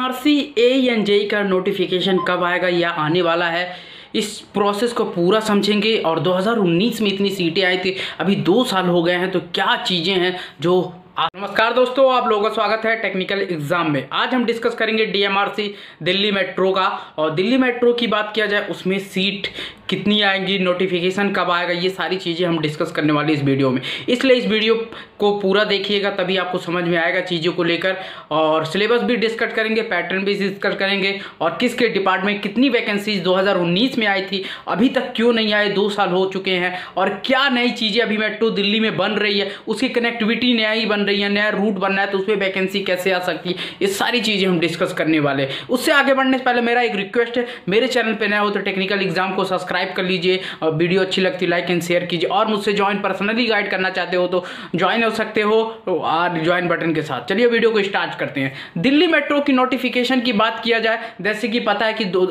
DMRC A N जे का notification कब आएगा या आने वाला है। इस प्रोसेस को पूरा समझेंगे और 2019 में इतनी सीटें आई थी। अभी दो साल हो गए हैं तो क्या चीज़ें हैं जो नमस्कार दोस्तों, आप लोगों का स्वागत है टेक्निकल एग्ज़ाम में। आज हम डिस्कस करेंगे डीएमआरसी दिल्ली मेट्रो का। और दिल्ली मेट्रो की बात किया जाए, उसमें सीट कितनी आएँगी नोटिफिकेशन कब आएगा, ये सारी चीज़ें हम डिस्कस करने वाले इस वीडियो में। इसलिए इस वीडियो को पूरा देखिएगा, तभी आपको समझ में आएगा चीज़ों को लेकर। और सिलेबस भी डिस्कस करेंगे पैटर्न भी डिस्कस करेंगे। और किसके डिपार्टमेंट कितनी वैकेंसीज 2019 में आई थी, अभी तक क्यों नहीं आए, दो साल हो चुके हैं। और क्या नई चीज़ें अभी मेट्रो दिल्ली में बन रही है, उसकी कनेक्टिविटी नया ही बन रही है नया रूट बन रहा है तो उस पर वैकेंसी कैसे आ सकती है? ये सारी चीज़ें हम डिस्कस करने वाले उससे आगे बढ़ने से पहले मेरा एक रिक्वेस्ट है। मेरे चैनल पर नया हो तो टेक्निकल एग्ज़ाम को सब्सक्राइब कर लीजिए और वीडियो अच्छी लगती है लाइक एंड शेयर कीजिए। और मुझसे ज्वाइन पर्सनली गाइड करना चाहते हो तो ज्वाइन हो सकते हो और ज्वाइन बटन के साथ। चलिए वीडियो को स्टार्ट करते हैं। दिल्ली मेट्रो की नोटिफिकेशन की बात किया जाए जैसे कि पता है कि दो,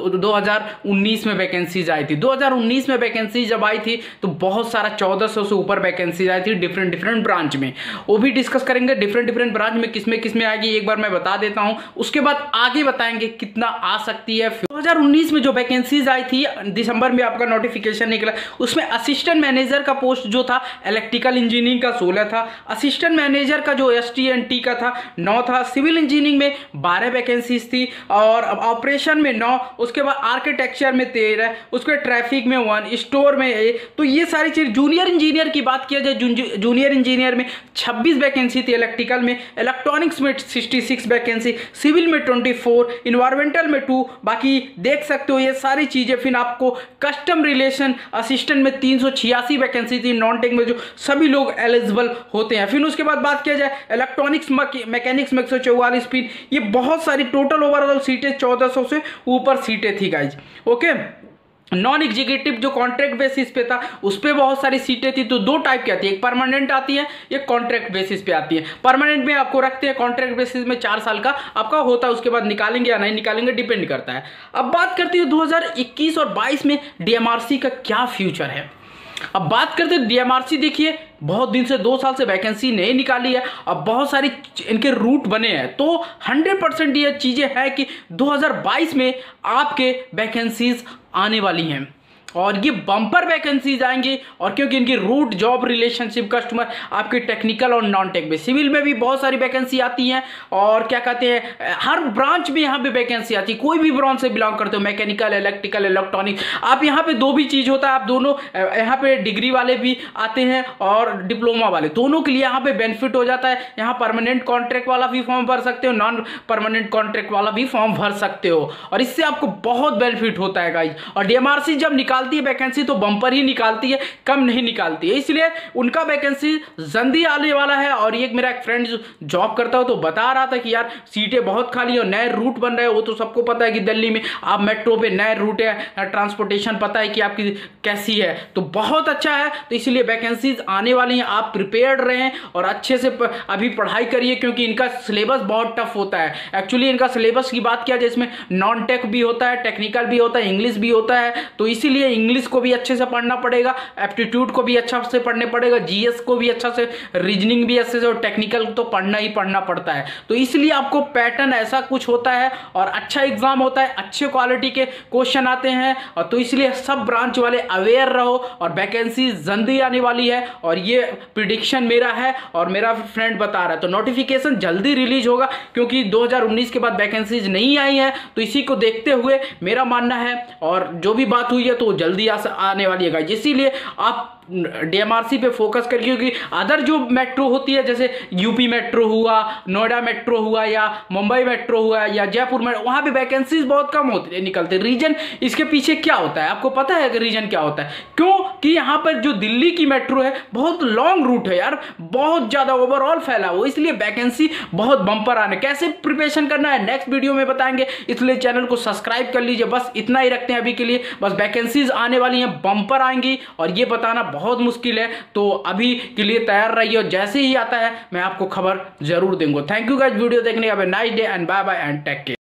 में वैकेंसीज आई थी। दो हज़ार उन्नीस में वैकेंसी जब आई थी तो बहुत सारा चौदह से ऊपर वैकेंसीज आई थी डिफरेंट डिफरेंट ब्रांच में। वो भी डिस्कस करेंगे डिफरेंट डिफरेंट ब्रांच में किसमें किसमें आएगी, एक बार मैं बता देता हूँ। उसके बाद आगे बताएँगे कितना आ सकती है। 2019 में जो वैकेंसीज आई थी, दिसंबर में आपका नोटिफिकेशन निकला। उसमें असिस्टेंट मैनेजर का पोस्ट जो था इलेक्ट्रिकल इंजीनियरिंग का सोलह था। असिस्टेंट मैनेजर का जो एस टी का था, नौ था। सिविल इंजीनियरिंग में बारह वैकेंसीज थी और ऑपरेशन में नौ, उसके बाद आर्किटेक्चर में तेरह, उसके ट्रैफ़िक में वन स्टोर में एक। तो ये सारी चीज़ जूनियर इंजीनियर की बात किया जाए जूनियर इंजीनियर में छब्बीस वैकेंसी थी इलेक्ट्रिकल में इलेक्ट्रॉनिक्स में सिक्सटी सिक्स वैकेंसी सिविल में ट्वेंटी फोर इन्वायरमेंटल में टू बाकी देख सकते हो ये सारी चीज़ें। फिर आपको कस्टम रिलेशन असिस्टेंट में तीन वैकेंसी थी नॉन टेक में जो सभी लोग एलिजिबल होते हैं। फिर उसके बाद बात किया जाए इलेक्ट्रॉनिक्स मैकेनिक्स में एक सौ चौवालीस फिर ये बहुत सारी टोटल ओवरऑल सीटें चौदह से ऊपर सीटें थी गाइज़ ओके नॉन एग्जीक्यूटिव जो कॉन्ट्रैक्ट बेसिस पे था, उस पर बहुत सारी सीटें थी तो दो टाइप की आती है। एक परमानेंट आती है, एक कॉन्ट्रैक्ट बेसिस पे आती है। परमानेंट में आपको रखते हैं कॉन्ट्रैक्ट बेसिस में चार साल का। आपका होता है, उसके बाद निकालेंगे या नहीं निकालेंगे डिपेंड करता है। अब बात करती है 2021 और 22 में डीएमआरसी का क्या फ्यूचर है। अब बात करते हैं डीएमआरसी देखिए, बहुत दिन से, दो साल से वैकेंसी नहीं निकाली है, अब बहुत सारी इनके रूट बने हैं। तो 100 परसेंट ये चीज़ें हैं कि 2022 में आपके वैकेंसीज आने वाली हैं। और ये बम्पर वैकेंसीज आएँगी और क्योंकि इनकी रूट जॉब रिलेशनशिप कस्टमर आपके टेक्निकल और नॉन टेक में सिविल में भी बहुत सारी वैकेंसी आती हैं और क्या कहते हैं, हर ब्रांच में यहाँ पे वैकेंसी आती है। कोई भी ब्रांच से बिलोंग करते हो मैकेनिकल इलेक्ट्रिकल इलेक्ट्रॉनिक आप यहाँ पे दो भी चीज़ होता है। आप दोनों यहाँ पे डिग्री वाले भी आते हैं और डिप्लोमा वाले। दोनों के लिए यहाँ पे बेनिफिट हो जाता है। यहाँ परमानेंट कॉन्ट्रैक्ट वाला भी फॉर्म भर सकते हो नॉन परमानेंट कॉन्ट्रैक्ट वाला भी फॉर्म भर सकते हो। और इससे आपको बहुत बेनिफिट होता है गाइज़ और डीएमआरसी जब निकाल निकालती है वैकेंसी तो बम्पर ही निकालती है, कम नहीं निकालती है। इसलिए उनका वैकेंसी जल्दी आने वाला है और एक मेरा एक फ्रेंड जॉब करता हो तो बता रहा था कि यार, सीटें बहुत खाली और नए रूट बन रहे हैं। वो तो सबको पता है कि दिल्ली में आप मेट्रो पे नए रूट है ट्रांसपोर्टेशन पता है कि आपकी कैसी है। तो बहुत अच्छा है तो इसलिए वैकेंसीज आने वाली हैं। आप प्रिपेयर्ड रहें और अच्छे से अभी पढ़ाई करिए क्योंकि इनका सिलेबस बहुत टफ होता है। एक्चुअली इनका सिलेबस की बात किया जाए इसमें नॉन टेक भी होता है टेक्निकल भी होता है इंग्लिश भी होता है तो इसीलिए इंग्लिश को भी अच्छे से पढ़ना पड़ेगा एप्टीट्यूड को भी अच्छा से पढ़ने पड़ेगा जीएस को भी अच्छा से रीजनिंग भी अच्छे से और टेक्निकल तो पढ़ना ही पढ़ना पड़ता है। तो इसलिए आपको पैटर्न ऐसा कुछ होता है और अच्छा एग्ज़ाम होता है, अच्छे क्वालिटी के क्वेश्चन आते हैं और तो इसलिए सब ब्रांच वाले अवेयर रहो और वैकेंसी जल्दी आने वाली है और ये प्रिडिक्शन मेरा है और मेरा फ्रेंड बता रहा है। तो नोटिफिकेशन जल्दी रिलीज़ होगा क्योंकि 2019 के बाद वैकेंसीज नहीं आई है। तो इसी को देखते हुए मेरा मानना है और जो भी बात हुई है तो जल्दी आने वाली है गाइज़ इसीलिए आप डीएमआरसी पे फोकस कर क्योंकि अदर जो मेट्रो होती है, जैसे यूपी मेट्रो हुआ, नोएडा मेट्रो हुआ, या मुंबई मेट्रो हुआ, या जयपुर मेट्रो, वहाँ पे वैकेंसीज बहुत कम होती है, निकलते रीजन इसके पीछे क्या होता है? आपको पता है कि रीजन क्या होता है? क्यों? कि यहाँ पर जो दिल्ली की मेट्रो है, बहुत लॉन्ग रूट है यार, बहुत ज़्यादा ओवरऑल फैला हुआ इसलिए वैकेंसी बहुत बंपर आने। कैसे प्रिपरेशन करना है? नेक्स्ट वीडियो में बताएँगे, इसलिए चैनल को सब्सक्राइब कर लीजिए। बस इतना ही रखते हैं अभी के लिए। बस वैकेंसीज आने वाली हैं बंपर आएँगी, और ये बताना बहुत मुश्किल है। तो अभी के लिए तैयार रहिए और जैसे ही आता है, मैं आपको खबर ज़रूर दूँगा। थैंक यू गाइज़ वीडियो देखने का nice day and bye bye and take care